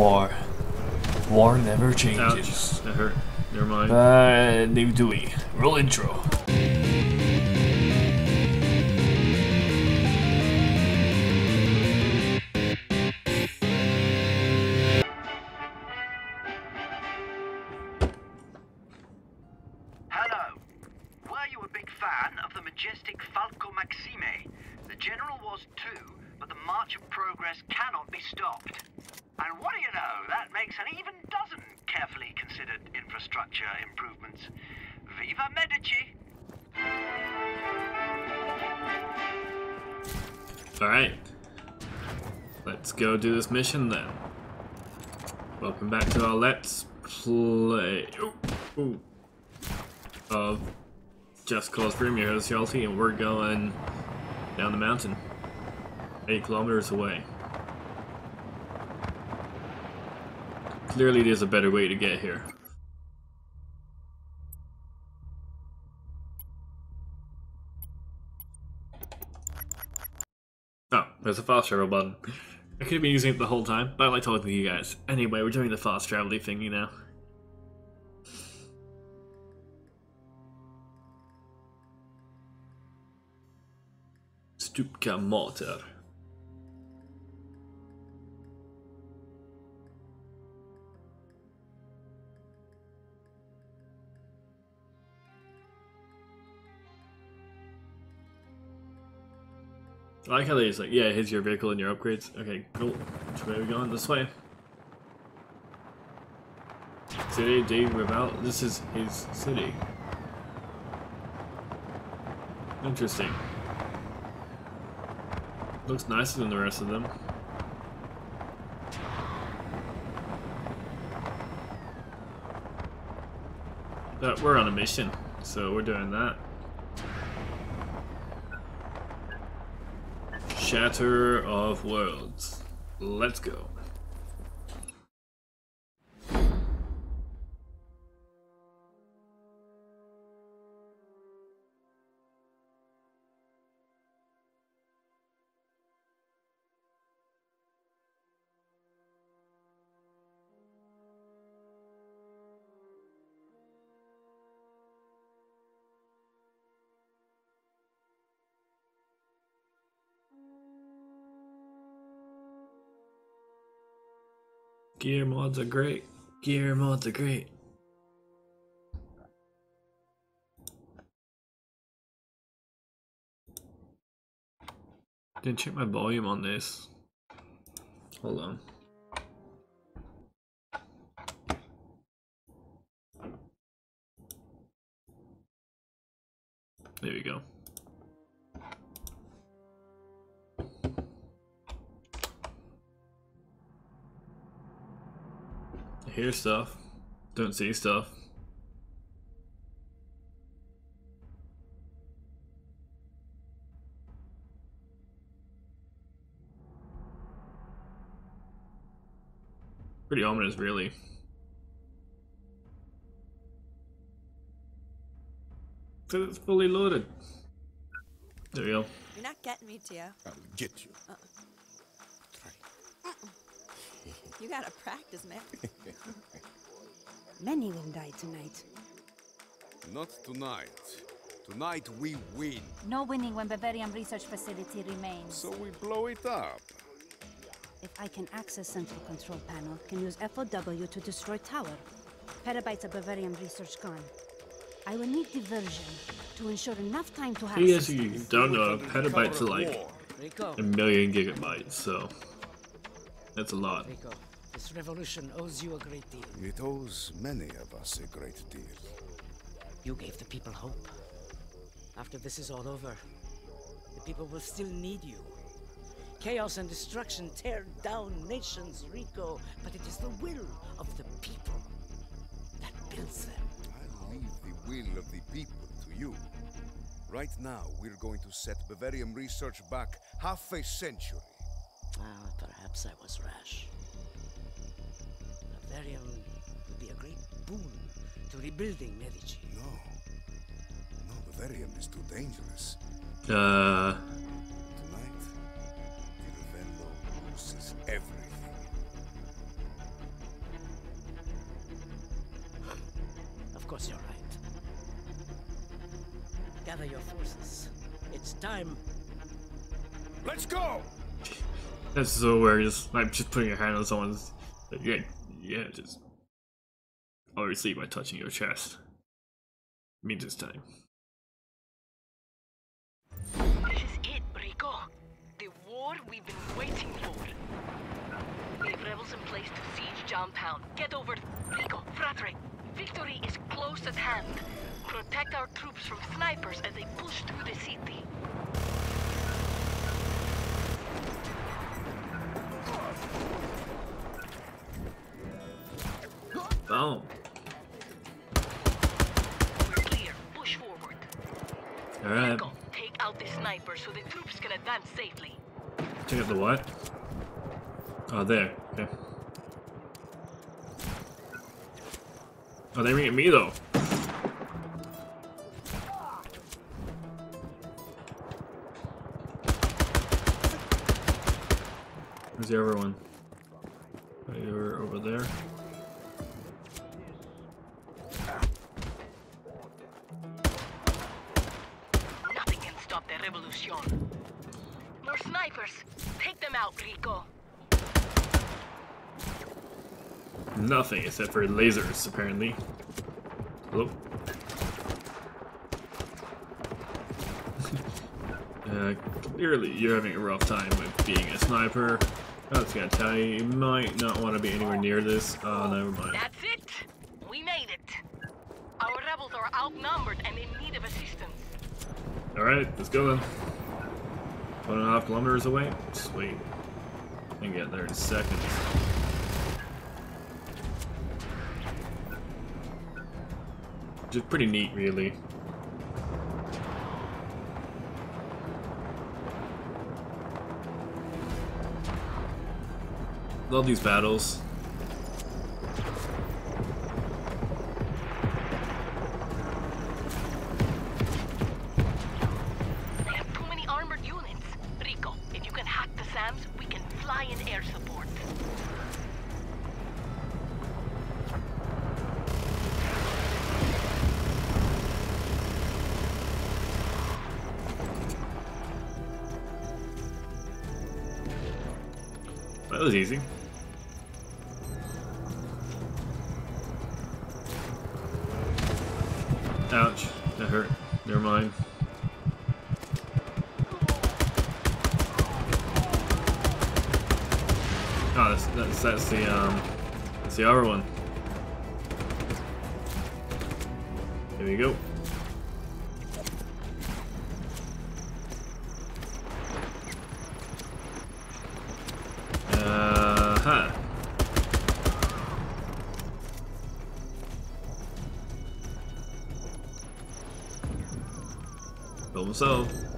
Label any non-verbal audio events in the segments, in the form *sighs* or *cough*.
War. War never changes. Ouch. That hurt. Never mind. Uh, new Dewey. Roll intro. And what do you know? That makes an even dozen carefully considered infrastructure improvements. Viva Medici! Alright. Let's go do this mission then. Welcome back to our Let's Play ooh, ooh, of Just Cause Premier Sociality, and we're going down the mountain. 8 kilometers away. Clearly there's a better way to get here. Oh, there's a fast travel button. I could have been using it the whole time, but I like talking to you guys. Anyway, we're doing the fast travel thingy now. Stupka Mater. I like how they like, yeah, here's your vehicle and your upgrades. Okay, cool. Which way are we going? This way. City de Reval. This is his city. Interesting. Looks nicer than the rest of them. But we're on a mission, so we're doing that. Shatter of Worlds. Let's go. Gear mods are great. Gear mods are great. Didn't check my volume on this. Hold on. There we go. I hear stuff. Don't see stuff. Pretty ominous, really. Because it's fully loaded. There we go. You're not getting me, Tio. I'll get you. Uh-uh. You gotta practice, man. *laughs* Many will die tonight. Not tonight. Tonight we win. No winning when Bavarium Research Facility remains. So we blow it up. If I can access Central Control Panel, can use FOW to destroy tower. Petabytes of Bavarium research gone. I will need diversion to ensure enough time to have Yes, you systems. don't know, Under petabytes cover are like a million gigabytes, so that's a lot. This revolution owes you a great deal. It owes many of us a great deal. You gave the people hope. After this is all over, the people will still need you. Chaos and destruction tear down nations, Rico, but it is the will of the people that builds them. I'll leave the will of the people to you. Right now, we're going to set Bavarium research back half a century. Ah, perhaps I was rash. Bavarium would be a great boon to rebuilding Medici. No. No, Bavarium is too dangerous. Uh. Tonight, Di Ravello loses everything. Of course, you're right. Gather your forces. It's time. Let's go! That's so weird. Just, I'm just putting your hand on someone's. Like, yeah. Just obviously by touching your chest means it's time. This is it, Rico. The war we've been waiting for. We have rebels in place to siege Town. Get over Rico, Fratre. Victory is close at hand. Protect our troops from snipers as they push through the city. Boom. We're clear. Push forward. All right. Take out the sniper so the troops can advance safely. Take out the what? Oh, there. Okay. Oh, they're aiming at me though. Where's the other one? Revolution. More snipers. Take them out, Rico. Nothing except for lasers, apparently. Hello? *laughs* uh, clearly, you're having a rough time with being a sniper. I was gonna tell you, you might not want to be anywhere near this. Oh, never mind. That's it. We made it. Our rebels are outnumbered and in need of assistance. Alright, let's go then. One and a half kilometers away? Sweet. I can get there in seconds. Just pretty neat, really. Love these battles. Air support. That was easy. Ouch. That hurt. Never mind. Oh, that's, that's, the, um, that's the other one. There we go. Uh huh. Problem solved.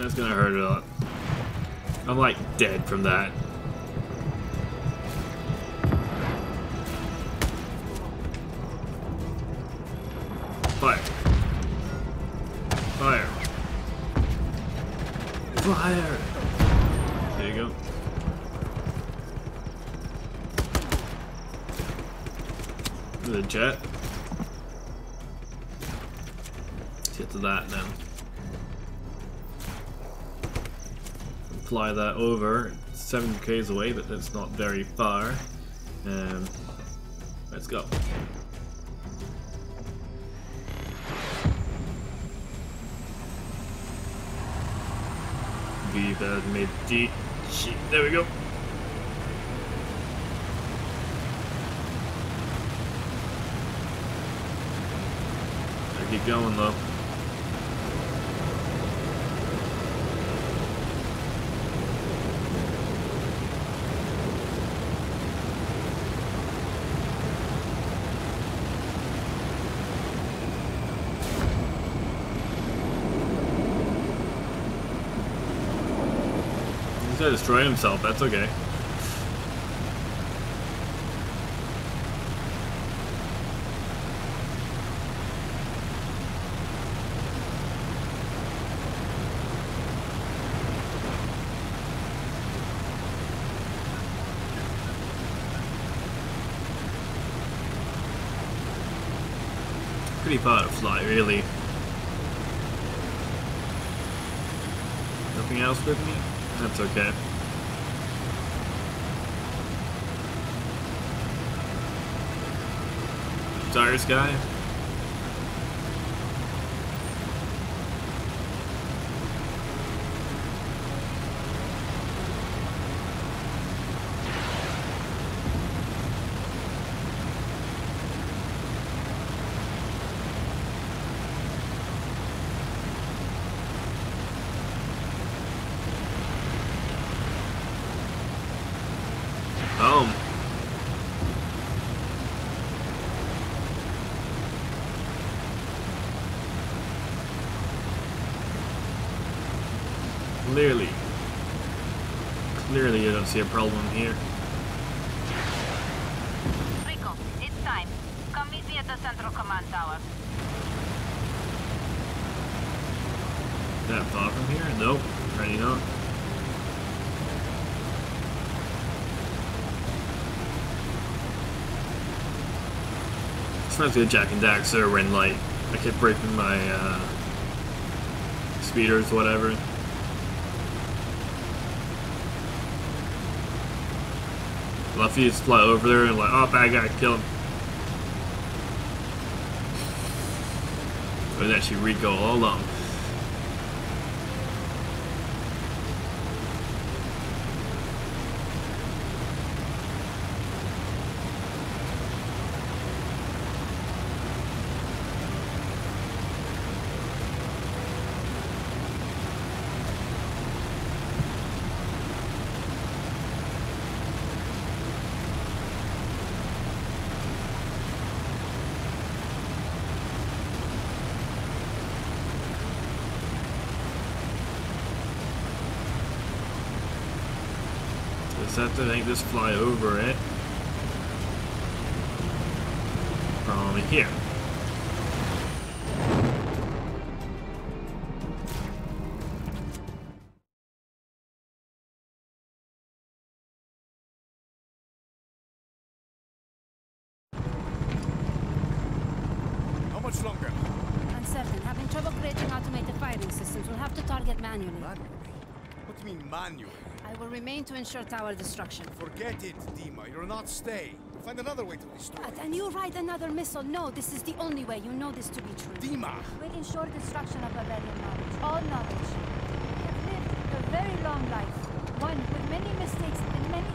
That's gonna hurt a lot. I'm like dead from that. Fire. Fire. Fire! There you go. The jet. Let's get to that then. Fly that over. It's 7 k's away, but that's not very far. Um, let's go. Viva Medici. There we go. Keep going though. Gotta destroy himself, that's okay. pretty far to fly, really. Nothing else with me? That's okay. Sorry, Sky. Boom. Clearly. Clearly you don't see a problem here. Rico, it's time. Come meet me at the central command tower. That far from here? Nope. Ready not. It's reminds me of Jak and Daxter when like I kept breaking my uh, speeders, whatever. Luffy just fly over there and like, oh bad guy, kill him. It was actually Rico all along. Just have to make this fly over it. From here. To ensure tower destruction. Forget it, Dimah. You're not staying. Find another way to destroy it. and you ride another missile. No, this is the only way. You know this to be true. Dimah! We'll ensure destruction of Bavarium knowledge. All knowledge. We have lived a very long life. One with many mistakes and many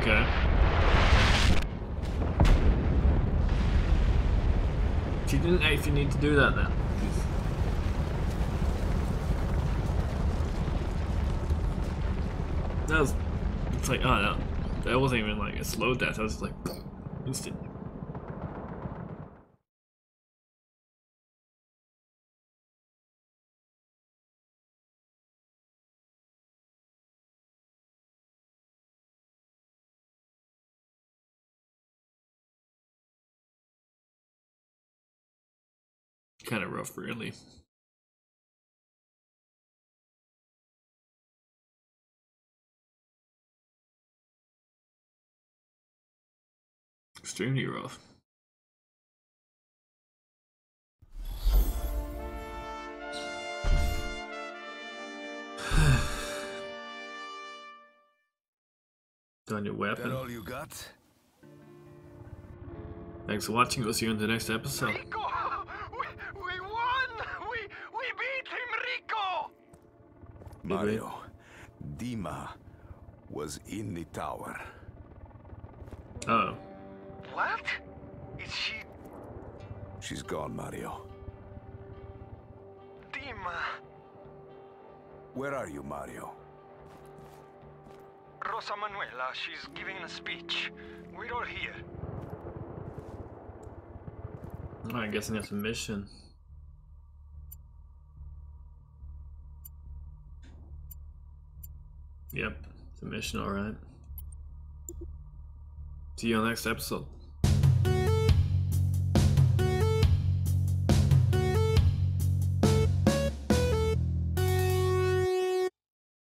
okay. She didn't actually need to do that then. That was, it's like, oh no, that wasn't even like a slow death, that was like, instant. Kind of rough, really. Extremely rough. *sighs* Done your weapon. That all you got? Thanks for watching. We'll see you in the next episode. Rico! We, we won! We, we beat him, Rico! Mario, Dimah was in the tower. Oh. What? Is she She's gone, Mario. Dimah? Where are you, Mario? Rosa Manuela, she's giving a speech. We're all here. I'm guessing that's a mission. Yep, it's a mission, alright. See you on the next episode.